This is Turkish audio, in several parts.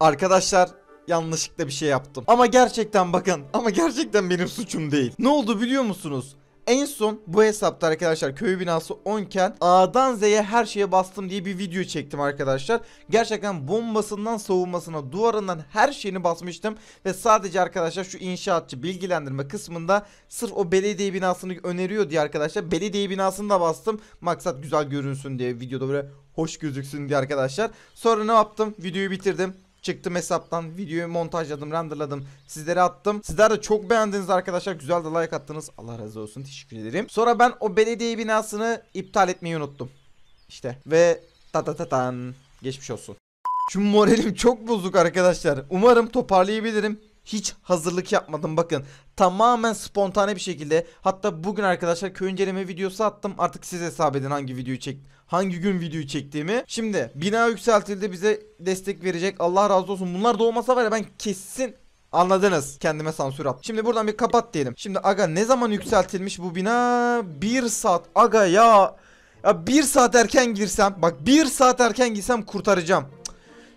Arkadaşlar yanlışlıkla bir şey yaptım. Ama gerçekten bakın ama gerçekten benim suçum değil. Ne oldu biliyor musunuz? En son bu hesapta arkadaşlar köy binası 10 iken A'dan Z'ye her şeye bastım diye bir video çektim arkadaşlar. Gerçekten bombasından savunmasına duvarından her şeyini basmıştım. Ve sadece arkadaşlar şu inşaatçı bilgilendirme kısmında sırf o belediye binasını öneriyor diye arkadaşlar belediye binasını da bastım. Maksat güzel görünsün diye videoda böyle hoş gözüksün diye arkadaşlar. Sonra ne yaptım? Videoyu bitirdim. Çıktım hesaptan videoyu montajladım renderladım sizlere attım. Sizler de çok beğendiniz arkadaşlar güzel de like attınız. Allah razı olsun teşekkür ederim. Sonra ben o belediye binasını iptal etmeyi unuttum. İşte ve ta ta ta tan geçmiş olsun. Şu moralim çok bozuk arkadaşlar. Umarım toparlayabilirim hiç hazırlık yapmadım bakın. Tamamen spontane bir şekilde. Hatta bugün arkadaşlar köy inceleme videosu attım. Artık siz hesap edin hangi videoyu çek hangi gün videoyu çektiğimi. Şimdi bina yükseltildi bize destek verecek. Allah razı olsun. Bunlar da olmasa var ya ben kesin Anladınız. Kendime sansür at. Şimdi buradan bir kapat diyelim. Şimdi aga ne zaman yükseltilmiş bu bina? Bir saat. Aga ya. Ya bir saat erken girsem. Bak bir saat erken girsem kurtaracağım.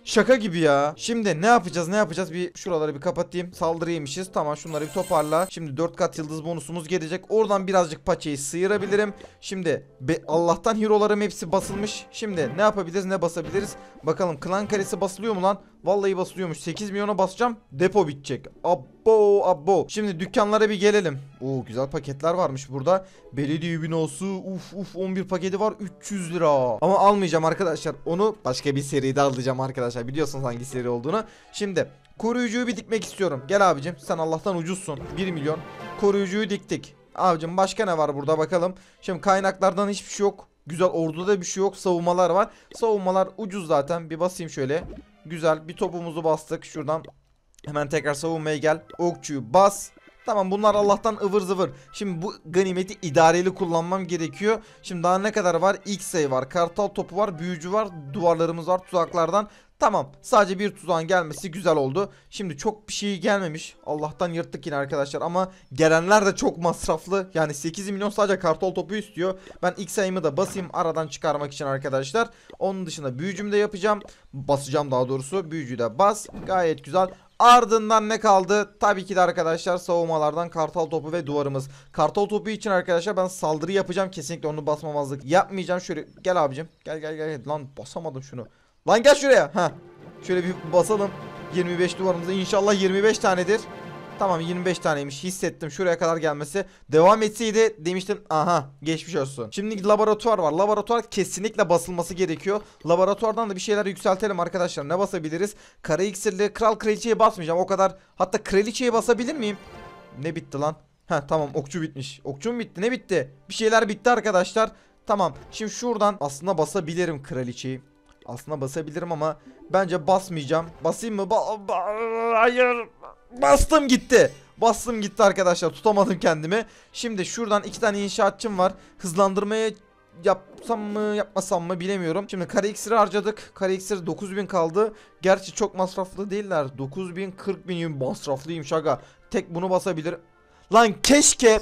Şaka gibi ya. Şimdi ne yapacağız ne yapacağız? Bir şuraları bir kapatayım. Saldırı yemişiz. Tamam şunları bir toparla. Şimdi 4 kat yıldız bonusumuz gelecek. Oradan birazcık paçayı sıyırabilirim. Şimdi be, Allah'tan hero'larım hepsi basılmış. Şimdi ne yapabiliriz ne basabiliriz? Bakalım klan karesi basılıyor mu lan? Vallahi basılıyormuş. 8 milyona basacağım. Depo bitecek. Abbo abbo. Şimdi dükkanlara bir gelelim. Oo güzel paketler varmış burada. Belediye binası. Uf uf 11 paketi var. 300 lira. Ama almayacağım arkadaşlar. Onu başka bir seride alacağım arkadaşlar. Biliyorsunuz hangi seri olduğunu. Şimdi koruyucuyu bir dikmek istiyorum. Gel abicim. Sen Allah'tan ucuzsun. 1 milyon. Koruyucuyu diktik. Abicim başka ne var burada bakalım. Şimdi kaynaklardan hiçbir şey yok. Güzel orduda bir şey yok. Savunmalar var. Savunmalar ucuz zaten. Bir basayım şöyle. Güzel bir topumuzu bastık şuradan. Hemen tekrar savunmaya gel. Okçuyu bas. Tamam bunlar Allah'tan ıvır zıvır. Şimdi bu ganimeti idareli kullanmam gerekiyor. Şimdi daha ne kadar var? X sayı var. Kartal topu var. Büyücü var. Duvarlarımız var tuzaklardan. Tamam sadece bir tuzağın gelmesi güzel oldu. Şimdi çok bir şey gelmemiş. Allah'tan yırttık yine arkadaşlar ama gelenler de çok masraflı. Yani 8 milyon sadece kartol topu istiyor. Ben ilk sayımı da basayım aradan çıkarmak için arkadaşlar. Onun dışında büyücümü de yapacağım. Basacağım daha doğrusu. Büyücüyü de bas. Gayet güzel. Ardından ne kaldı? Tabii ki de arkadaşlar savunmalardan kartal topu ve duvarımız. Kartal topu için arkadaşlar ben saldırı yapacağım. Kesinlikle onu basmamazlık yapmayacağım. Şöyle gel abicim. Gel gel gel. Lan basamadım şunu. Lan gel şuraya. Ha. Şöyle bir basalım. 25 duvarımızda inşallah 25 tanedir. Tamam 25 taneymiş hissettim. Şuraya kadar gelmesi. Devam etseydi demiştim aha geçmiş olsun. Şimdi laboratuvar var. Laboratuvar kesinlikle basılması gerekiyor. Laboratuvardan da bir şeyler yükseltelim arkadaşlar. Ne basabiliriz? Kara iksirli kral kraliçeye basmayacağım. O kadar Hatta kraliçeye basabilir miyim? Ne bitti lan? Ha tamam okçu bitmiş. Okçu mu bitti? Ne bitti? Bir şeyler bitti arkadaşlar. Tamam şimdi şuradan aslında basabilirim kraliçeyi aslında basabilirim ama bence basmayacağım. Basayım mı? Ba ba hayır. Bastım gitti. Bastım gitti arkadaşlar. Tutamadım kendimi. Şimdi şuradan iki tane inşaatçım var. Hızlandırmaya yapsam mı yapmasam mı bilemiyorum. Şimdi kare iksiri harcadık. Kare iksiri 9000 kaldı. Gerçi çok masraflı değiller. 9000 40000 masraflıyım şaka. Tek bunu basabilir. Lan keşke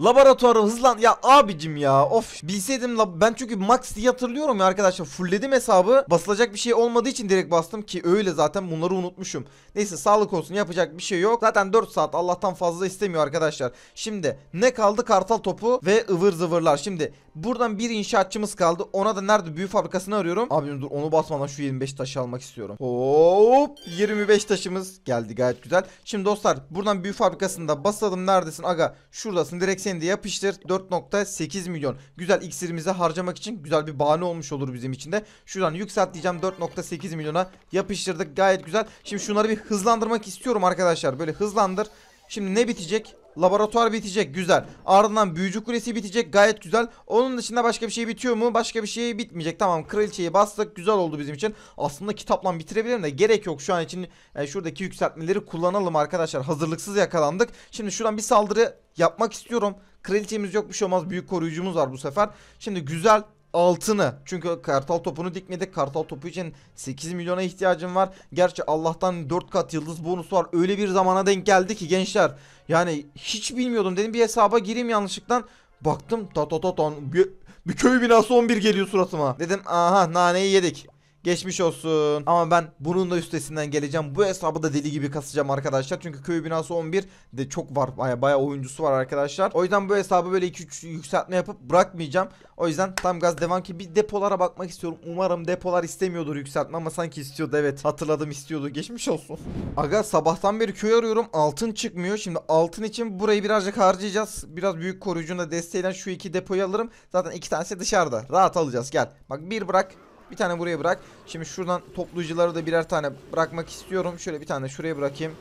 Laboratuvarı hızlan ya abicim ya of. Bilseydim la ben çünkü max diye hatırlıyorum ya arkadaşlar. Fullledim hesabı. Basılacak bir şey olmadığı için direkt bastım ki öyle zaten bunları unutmuşum. Neyse sağlık olsun yapacak bir şey yok. Zaten 4 saat Allah'tan fazla istemiyor arkadaşlar. Şimdi ne kaldı? Kartal topu ve ıvır zıvırlar. Şimdi buradan bir inşaatçımız kaldı. Ona da nerede? Büyü fabrikasını arıyorum. Abim dur onu basmadan şu 25 taşı almak istiyorum. Hop! 25 taşımız geldi. Gayet güzel. Şimdi dostlar buradan büyü fabrikasında basalım. Neredesin? Aga şuradasın. Direkt seni de yapıştır. 4.8 milyon. Güzel iksirimizi harcamak için güzel bir bahane olmuş olur bizim için de. Şuradan yükselt diyeceğim 4.8 milyona yapıştırdık. Gayet güzel. Şimdi şunları bir hızlandırmak istiyorum arkadaşlar. Böyle hızlandır. Şimdi ne bitecek? Laboratuvar bitecek güzel. Ardından büyücü kulesi bitecek gayet güzel. Onun dışında başka bir şey bitiyor mu? Başka bir şey bitmeyecek. Tamam kraliçeyi bastık güzel oldu bizim için. Aslında kitapla bitirebilirim de gerek yok şu an için. Yani şuradaki yükseltmeleri kullanalım arkadaşlar. Hazırlıksız yakalandık. Şimdi şuradan bir saldırı yapmak istiyorum. Kraliçemiz yok bir şey olmaz. Büyük koruyucumuz var bu sefer. Şimdi güzel altını. Çünkü kartal topunu dikmedik. Kartal topu için 8 milyona ihtiyacım var. Gerçi Allah'tan 4 kat yıldız bonusu var. Öyle bir zamana denk geldi ki gençler. Yani hiç bilmiyordum. Dedim bir hesaba gireyim yanlışlıkla. Baktım ta ta ta ta bir, bir köy binası 11 geliyor suratıma. Dedim aha naneyi yedik. Geçmiş olsun. Ama ben bunun da üstesinden geleceğim. Bu hesabı da deli gibi kasacağım arkadaşlar. Çünkü köy binası 11 de çok var. Baya baya oyuncusu var arkadaşlar. O yüzden bu hesabı böyle 2-3 yükseltme yapıp bırakmayacağım. O yüzden tam gaz devam ki bir depolara bakmak istiyorum. Umarım depolar istemiyordur yükseltme ama sanki istiyordu evet. Hatırladım istiyordu. Geçmiş olsun. Aga sabahtan beri köy arıyorum. Altın çıkmıyor. Şimdi altın için burayı birazcık harcayacağız. Biraz büyük koruyucunda desteğiyle şu iki depoyu alırım. Zaten iki tanesi dışarıda. Rahat alacağız gel. Bak bir bırak. Bir tane buraya bırak. Şimdi şuradan toplayıcıları da birer tane bırakmak istiyorum. Şöyle bir tane şuraya bırakayım.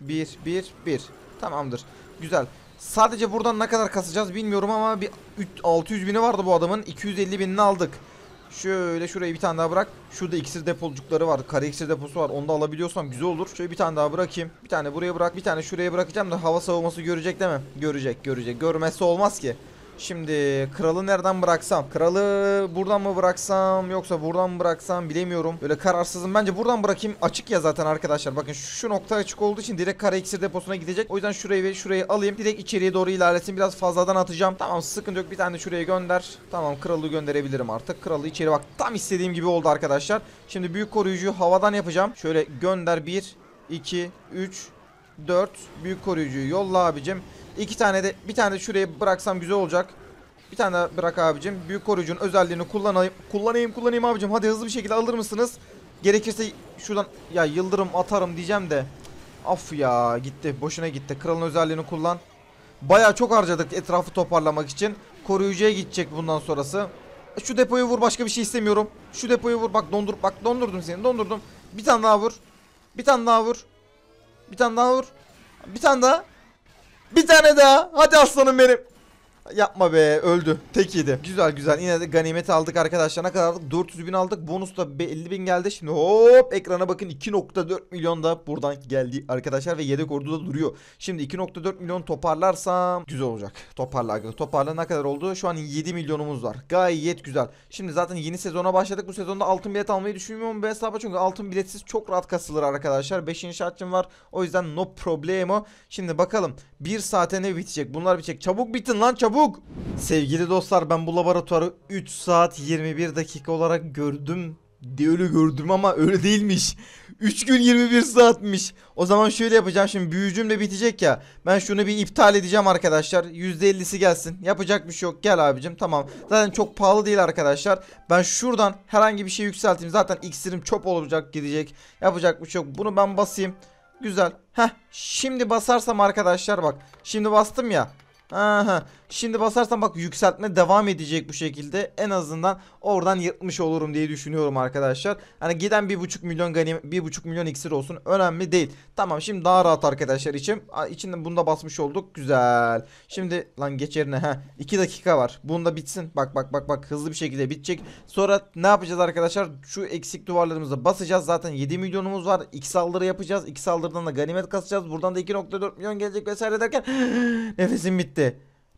Bir, bir, bir. Tamamdır. Güzel. Sadece buradan ne kadar kasacağız bilmiyorum ama bir üç- 600 bini vardı bu adamın. 250 binini aldık. Şöyle şuraya bir tane daha bırak. Şurada iksir depolcukları var. Kare iksir deposu var. Onu da alabiliyorsam güzel olur. Şöyle bir tane daha bırakayım. Bir tane buraya bırak. Bir tane şuraya bırakacağım da hava savunması görecek değil mi? Görecek, görecek. Görmezse olmaz ki. Şimdi kralı nereden bıraksam? Kralı buradan mı bıraksam yoksa buradan mı bıraksam bilemiyorum. Böyle kararsızım. Bence buradan bırakayım. Açık ya zaten arkadaşlar. Bakın şu nokta açık olduğu için direkt kara iksir deposuna gidecek. O yüzden şurayı ve şurayı alayım. Direkt içeriye doğru ilerlesin. Biraz fazladan atacağım. Tamam sıkıntı yok. Bir tane şuraya gönder. Tamam kralı gönderebilirim artık. Kralı içeri bak. Tam istediğim gibi oldu arkadaşlar. Şimdi büyük koruyucuyu havadan yapacağım. Şöyle gönder 1 2 3 4 büyük koruyucuyu yolla abicim. İki tane de bir tane de şuraya bıraksam güzel olacak. Bir tane daha bırak abicim. Büyük koruyucunun özelliğini kullanayım. Kullanayım kullanayım abicim. Hadi hızlı bir şekilde alır mısınız? Gerekirse şuradan ya yıldırım atarım diyeceğim de. Af ya gitti. Boşuna gitti. Kralın özelliğini kullan. Baya çok harcadık etrafı toparlamak için. Koruyucuya gidecek bundan sonrası. Şu depoyu vur başka bir şey istemiyorum. Şu depoyu vur bak dondur bak dondurdum seni dondurdum. Bir tane daha vur. Bir tane daha vur. Bir tane daha vur. Bir tane daha. Bir tane daha. Hadi aslanım benim. Yapma be öldü. Tek yedi. Güzel güzel. Yine de ganimeti aldık arkadaşlar. Ne kadar aldık? 400 bin aldık. Bonus da 50 bin geldi. Şimdi hop ekrana bakın 2.4 milyon da buradan geldi arkadaşlar. Ve yedek orduda duruyor. Şimdi 2.4 milyon toparlarsam güzel olacak. Toparla. Toparla ne kadar oldu? Şu an 7 milyonumuz var. Gayet güzel. Şimdi zaten yeni sezona başladık. Bu sezonda altın bilet almayı düşünmüyorum bu hesaba. Çünkü altın biletsiz çok rahat kasılır arkadaşlar. 5 inşaatçım var. O yüzden no problemo. Şimdi bakalım. 1 saate ne bitecek? Bunlar bitecek. Çabuk bitin lan çabuk. Sevgili dostlar ben bu laboratuvarı 3 saat 21 dakika olarak gördüm. De öyle gördüm ama öyle değilmiş. 3 gün 21 saatmiş. O zaman şöyle yapacağım şimdi büyücüm de bitecek ya. Ben şunu bir iptal edeceğim arkadaşlar. %50'si gelsin. Yapacak bir şey yok. Gel abicim tamam. Zaten çok pahalı değil arkadaşlar. Ben şuradan herhangi bir şey yükselteyim. Zaten iksirim çöp olacak gidecek. Yapacak bir şey yok. Bunu ben basayım. Güzel. Heh. Şimdi basarsam arkadaşlar bak. Şimdi bastım ya. Aha. Şimdi basarsam bak yükseltme devam edecek bu şekilde. En azından oradan yırtmış olurum diye düşünüyorum arkadaşlar. Hani giden 1.5 milyon ganim 1.5 milyon iksir olsun. Önemli değil. Tamam şimdi daha rahat arkadaşlar içim. İçinde bunu da basmış olduk. Güzel. Şimdi lan geç yerine. ha 2 dakika var. Bunda bitsin. Bak bak bak bak hızlı bir şekilde bitecek. Sonra ne yapacağız arkadaşlar? Şu eksik duvarlarımıza basacağız. Zaten 7 milyonumuz var. İki saldırı yapacağız. İki saldırıdan da ganimet kasacağız. Buradan da 2.4 milyon gelecek vesaire derken nefesim bitti.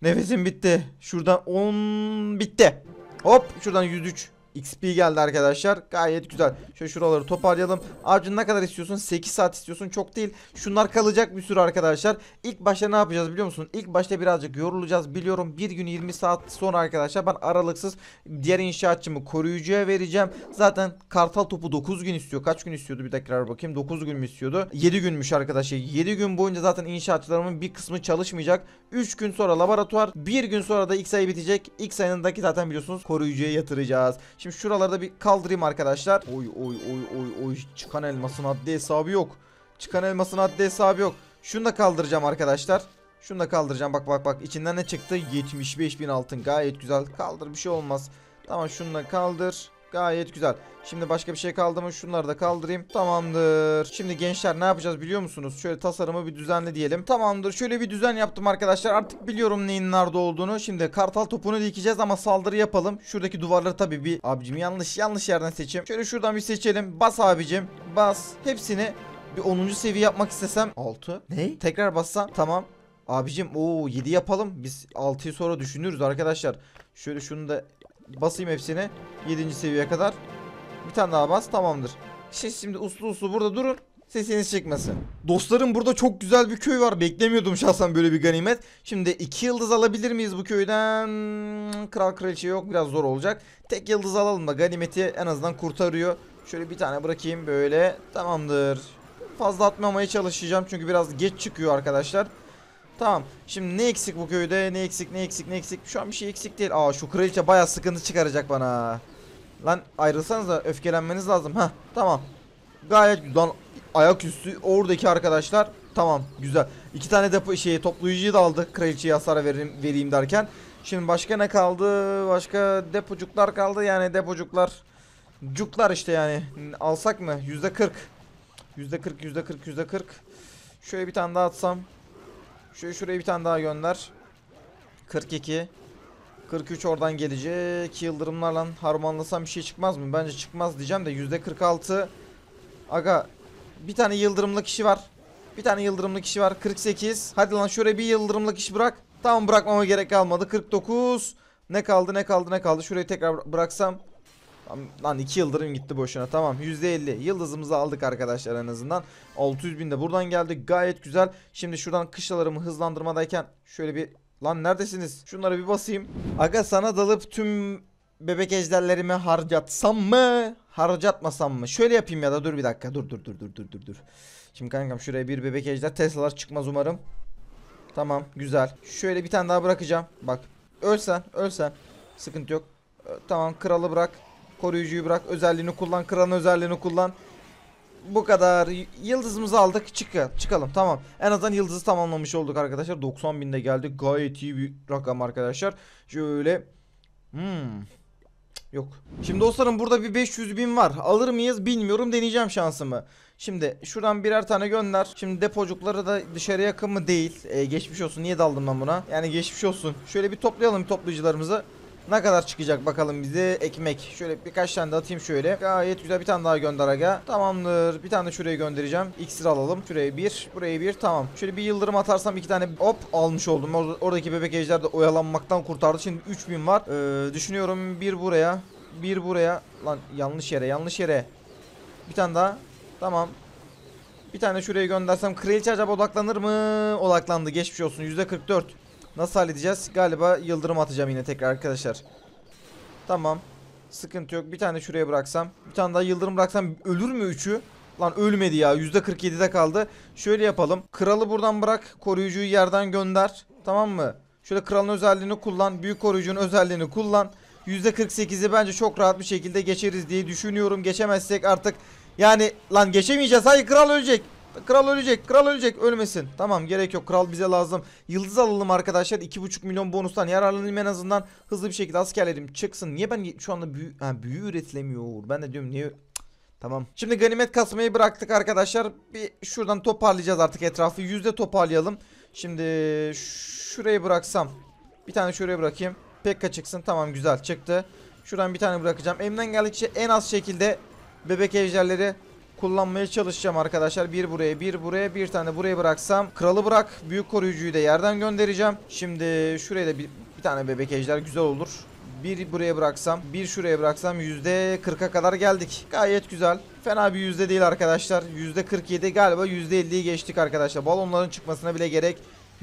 Nefesim bitti. Şuradan 10 bitti. Hop şuradan 103 XP geldi arkadaşlar. Gayet güzel. Şöyle şuraları toparlayalım. Abicim ne kadar istiyorsun? 8 saat istiyorsun. Çok değil. Şunlar kalacak bir sürü arkadaşlar. İlk başta ne yapacağız biliyor musun? İlk başta birazcık yorulacağız. Biliyorum bir gün 20 saat sonra arkadaşlar ben aralıksız diğer inşaatçımı koruyucuya vereceğim. Zaten kartal topu 9 gün istiyor. Kaç gün istiyordu bir tekrar bakayım. 9 gün mü istiyordu? 7 günmüş arkadaşlar. 7 gün boyunca zaten inşaatçılarımın bir kısmı çalışmayacak. 3 gün sonra laboratuvar. 1 gün sonra da X ayı bitecek. X ayındaki zaten biliyorsunuz koruyucuya yatıracağız. Şimdi şuraları da bir kaldırayım arkadaşlar. Oy oy oy oy oy. Çıkan elmasın haddi hesabı yok. Çıkan elmasın haddi hesabı yok. Şunu da kaldıracağım arkadaşlar. Şunu da kaldıracağım. Bak bak bak. İçinden ne çıktı? 75 bin altın. Gayet güzel. Kaldır bir şey olmaz. Tamam şunu da kaldır. Gayet güzel. Şimdi başka bir şey kaldı mı? Şunları da kaldırayım. Tamamdır. Şimdi gençler ne yapacağız biliyor musunuz? Şöyle tasarımı bir düzenle diyelim. Tamamdır. Şöyle bir düzen yaptım arkadaşlar. Artık biliyorum neyin nerede olduğunu. Şimdi kartal topunu dikeceğiz ama saldırı yapalım. Şuradaki duvarları tabii bir abicim yanlış yanlış yerden seçeyim. Şöyle şuradan bir seçelim. Bas abicim. Bas. Hepsini bir 10. seviye yapmak istesem 6. Ne? Tekrar bassam tamam. Abicim o 7 yapalım. Biz 6'yı sonra düşünürüz arkadaşlar. Şöyle şunu da basayım hepsini 7. seviyeye kadar. Bir tane daha bas tamamdır. Şey şimdi uslu uslu burada durun. Sesiniz çıkmasın. Dostlarım burada çok güzel bir köy var. Beklemiyordum şahsen böyle bir ganimet. Şimdi iki yıldız alabilir miyiz bu köyden? Kral kraliçe yok biraz zor olacak. Tek yıldız alalım da ganimeti en azından kurtarıyor. Şöyle bir tane bırakayım böyle. Tamamdır. Fazla atmamaya çalışacağım çünkü biraz geç çıkıyor arkadaşlar. Tamam. Şimdi ne eksik bu köyde? Ne eksik? Ne eksik? Ne eksik? Şu an bir şey eksik değil. Aa şu kraliçe bayağı sıkıntı çıkaracak bana. Lan ayrılsanız da öfkelenmeniz lazım. Ha tamam. Gayet güzel. Ayaküstü oradaki arkadaşlar. Tamam güzel. İki tane depo şeyi toplayıcıyı da aldık. Kraliçeye hasar vereyim, vereyim derken. Şimdi başka ne kaldı? Başka depocuklar kaldı. Yani depocuklar cuklar işte yani. Alsak mı? Yüzde kırk. Yüzde kırk, yüzde kırk, yüzde kırk. Şöyle bir tane daha atsam. Şöyle şuraya bir tane daha gönder. 42. 43 oradan gelecek. Yıldırımlarla harmanlasam bir şey çıkmaz mı? Bence çıkmaz diyeceğim de yüzde 46. Aga bir tane yıldırımlı kişi var. Bir tane yıldırımlı kişi var. 48. Hadi lan şuraya bir yıldırımlı kişi bırak. Tamam bırakmama gerek kalmadı. 49. Ne kaldı ne kaldı ne kaldı. Şurayı tekrar bıraksam. Lan- Lan 2 yıldırım gitti boşuna. Tamam %50. Yıldızımızı aldık arkadaşlar en azından. 600 bin de buradan geldi. Gayet güzel. Şimdi şuradan kışlalarımı hızlandırmadayken şöyle bir Lan neredesiniz? Şunlara bir basayım. Aga sana dalıp tüm bebek ejderlerimi harcatsam mı? Harcatmasam mı? Şöyle yapayım ya da dur bir dakika. Dur dur dur dur dur dur dur. Şimdi kankam şuraya bir bebek ejder Tesla'lar çıkmaz umarım. Tamam güzel. Şöyle bir tane daha bırakacağım. Bak ölsen ölsen sıkıntı yok. Tamam kralı bırak. Koruyucuyu bırak. Özelliğini kullan. Kralın özelliğini kullan. Bu kadar. Yıldızımızı aldık. Çık çıkalım. Tamam. En azından yıldızı tamamlamış olduk arkadaşlar. 90 binde geldi. Gayet iyi bir rakam arkadaşlar. Şöyle. Hmm. Yok. Şimdi dostlarım burada bir 500 bin var. Alır mıyız bilmiyorum. Deneyeceğim şansımı. Şimdi şuradan birer tane gönder. Şimdi depocukları da dışarı yakın mı değil. Ee, geçmiş olsun. Niye daldım ben buna? Yani geçmiş olsun. Şöyle bir toplayalım toplayıcılarımızı. Ne kadar çıkacak bakalım bize ekmek. Şöyle birkaç tane de atayım şöyle. Gayet güzel bir tane daha gönder aga. Tamamdır. Bir tane de şuraya göndereceğim. İksir alalım. Şuraya bir. Buraya bir. Tamam. Şöyle bir yıldırım atarsam iki tane hop almış oldum. Orada, oradaki bebek ejder de oyalanmaktan kurtardı. Şimdi 3000 var. Ee, düşünüyorum bir buraya. Bir buraya. Lan yanlış yere yanlış yere. Bir tane daha. Tamam. Bir tane şuraya göndersem kraliçe acaba odaklanır mı? Odaklandı. Geçmiş olsun. %44. Nasıl halledeceğiz? Galiba yıldırım atacağım yine tekrar arkadaşlar. Tamam. Sıkıntı yok. Bir tane şuraya bıraksam. Bir tane daha yıldırım bıraksam ölür mü üçü? Lan ölmedi ya. %47'de kaldı. Şöyle yapalım. Kralı buradan bırak. Koruyucuyu yerden gönder. Tamam mı? Şöyle kralın özelliğini kullan. Büyük koruyucunun özelliğini kullan. %48'i bence çok rahat bir şekilde geçeriz diye düşünüyorum. Geçemezsek artık yani lan geçemeyeceğiz. Hayır kral ölecek. Kral ölecek. Kral ölecek. Ölmesin. Tamam gerek yok. Kral bize lazım. Yıldız alalım arkadaşlar. 2,5 milyon bonustan yararlanayım en azından. Hızlı bir şekilde askerlerim çıksın. Niye ben şu anda büyü, ha, büyü üretilemiyor? Ben de diyorum niye... Tamam. Şimdi ganimet kasmayı bıraktık arkadaşlar. Bir şuradan toparlayacağız artık etrafı. Yüzde toparlayalım. Şimdi şurayı bıraksam. Bir tane şuraya bırakayım. Pekka çıksın. Tamam güzel çıktı. Şuradan bir tane bırakacağım. Elimden geldikçe en az şekilde bebek ejderleri kullanmaya çalışacağım arkadaşlar. Bir buraya, bir buraya, bir tane buraya bıraksam. Kralı bırak. Büyük koruyucuyu da yerden göndereceğim. Şimdi şuraya da bir, bir tane bebek ejder güzel olur. Bir buraya bıraksam, bir şuraya bıraksam %40'a kadar geldik. Gayet güzel. Fena bir yüzde değil arkadaşlar. %47 galiba %50'yi geçtik arkadaşlar. Balonların çıkmasına bile gerek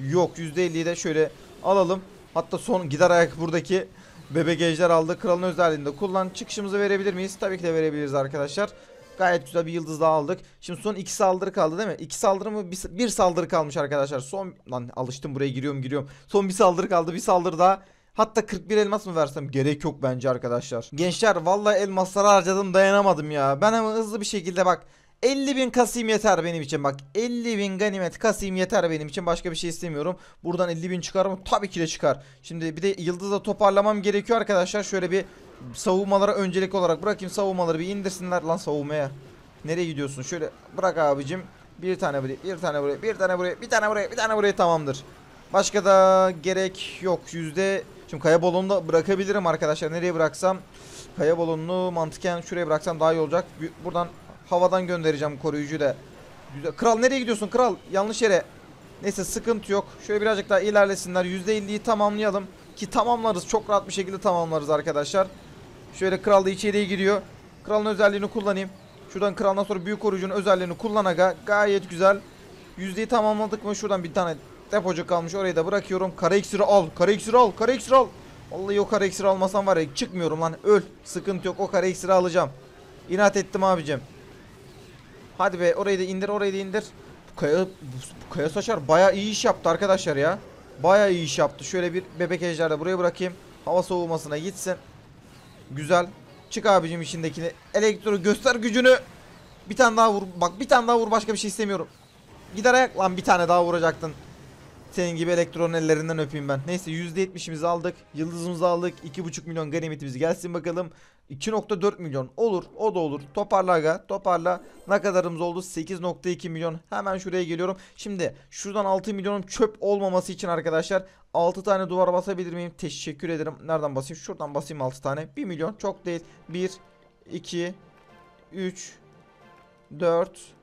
yok. %50'yi de şöyle alalım. Hatta son gider ayak buradaki bebek ejder aldı. Kralın özelliğini de kullan. Çıkışımızı verebilir miyiz? Tabii ki de verebiliriz arkadaşlar. Gayet güzel bir yıldız daha aldık. Şimdi son iki saldırı kaldı değil mi? İki saldırı mı? Bir, bir saldırı kalmış arkadaşlar. Son lan alıştım buraya giriyorum giriyorum. Son bir saldırı kaldı. Bir saldırı daha. Hatta 41 elmas mı versem gerek yok bence arkadaşlar. Gençler vallahi elmasları harcadım dayanamadım ya. Ben hemen hızlı bir şekilde bak 50 bin kasayım yeter benim için. Bak 50 bin ganimet kasayım yeter benim için. Başka bir şey istemiyorum. Buradan 50 bin çıkar mı? Tabii ki de çıkar. Şimdi bir de yıldızla toparlamam gerekiyor arkadaşlar. Şöyle bir savunmalara öncelik olarak bırakayım. Savunmaları bir indirsinler. Lan savunmaya Nereye gidiyorsun? Şöyle bırak abicim. Bir tane buraya bir tane buraya bir tane buraya bir tane buraya bir tane buraya tamamdır. Başka da gerek yok. Yüzde Şimdi kaya balonunu da bırakabilirim arkadaşlar. Nereye bıraksam? Kaya balonunu mantıken şuraya bıraksam daha iyi olacak. Bu- Buradan havadan göndereceğim koruyucuyu da. Güzel. Kral nereye gidiyorsun kral? Yanlış yere. Neyse sıkıntı yok. Şöyle birazcık daha ilerlesinler. %50'yi tamamlayalım Ki tamamlarız. Çok rahat bir şekilde tamamlarız arkadaşlar. Şöyle kral da içeriye giriyor. Kralın özelliğini kullanayım. Şuradan kraldan sonra büyük koruyucunun özelliğini kullan Gayet güzel. Yüzdeyi tamamladık mı? Şuradan bir tane depocu kalmış. Orayı da bırakıyorum. Kara iksiri al kara iksiri al kara iksiri al. Vallahi o kara iksiri almasam var ya çıkmıyorum lan. Öl. Sıkıntı yok. O kara iksiri alacağım. İnat ettim abicim. Hadi be orayı da indir orayı da indir. Bu kaya, bu, kaya saçar baya iyi iş yaptı arkadaşlar ya. Baya iyi iş yaptı. Şöyle bir bebek ejder de buraya bırakayım. Hava soğumasına gitsin. Güzel. Çık abicim içindekini. Elektro göster gücünü. Bir tane daha vur. Bak bir tane daha vur başka bir şey istemiyorum. Gider ayak lan bir tane daha vuracaktın. Senin gibi elektronun ellerinden öpeyim ben. Neyse %70'imizi aldık. Yıldızımızı aldık. 2,5 milyon ganimetimiz gelsin bakalım. 2.4 milyon olur. O da olur. Toparla aga. Toparla. Ne kadarımız oldu? 8.2 milyon. Hemen şuraya geliyorum. Şimdi şuradan 6 milyonun çöp olmaması için arkadaşlar 6 tane duvara basabilir miyim? Teşekkür ederim. Nereden basayım? Şuradan basayım 6 tane. 1 milyon çok değil. 1 2 3 4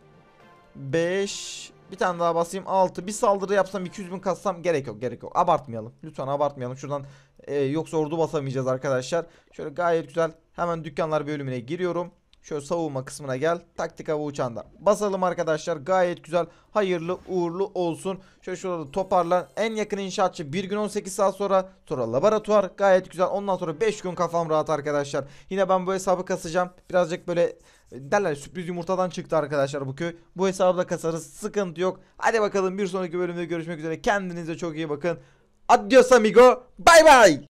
5 bir tane daha basayım 6 bir saldırı yapsam 200 bin kassam gerek yok gerek yok abartmayalım lütfen abartmayalım şuradan e, yoksa ordu basamayacağız arkadaşlar şöyle gayet güzel hemen dükkanlar bölümüne giriyorum şöyle savunma kısmına gel taktik hava uçağında basalım arkadaşlar gayet güzel hayırlı uğurlu olsun şöyle şurada toparlan en yakın inşaatçı bir gün 18 saat sonra sonra laboratuvar gayet güzel ondan sonra 5 gün kafam rahat arkadaşlar yine ben bu hesabı kasacağım birazcık böyle derler sürpriz yumurtadan çıktı arkadaşlar bu köy. Bu hesabı da kasarız. Sıkıntı yok. Hadi bakalım bir sonraki bölümde görüşmek üzere. Kendinize çok iyi bakın. Adios amigo. Bye bye.